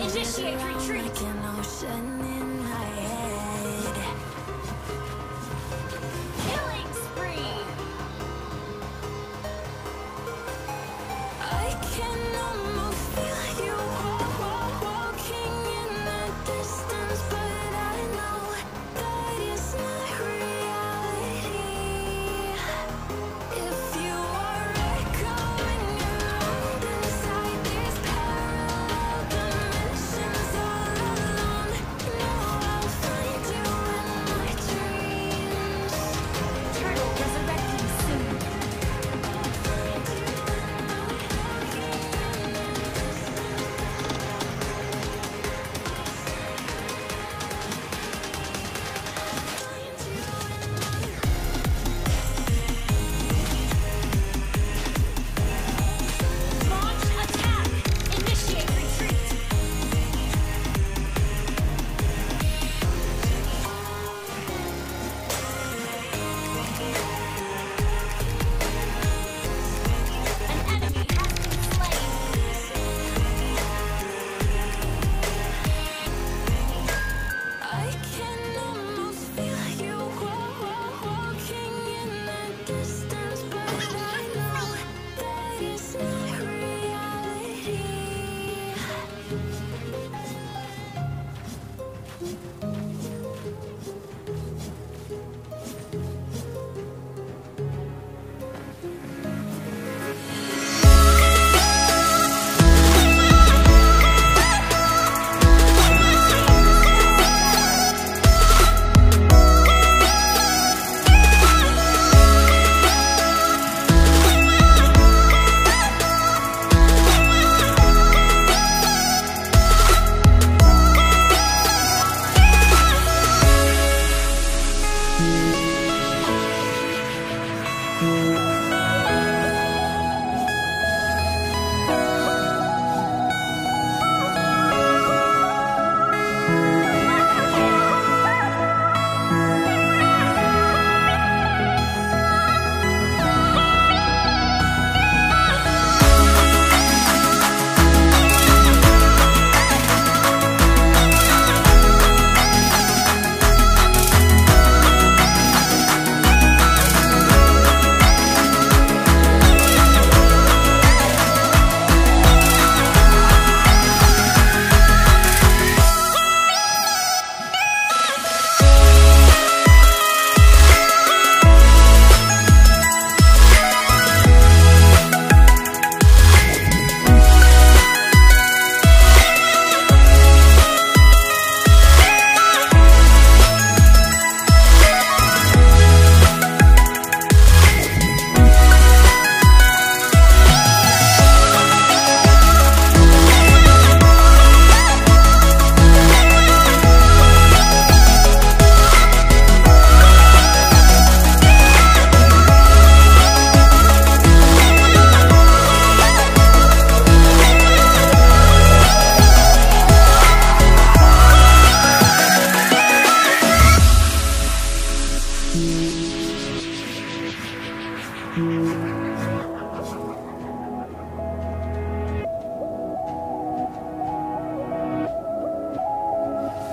Initiate retreat! Killing spree! I can feel you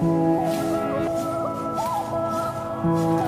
Thank you.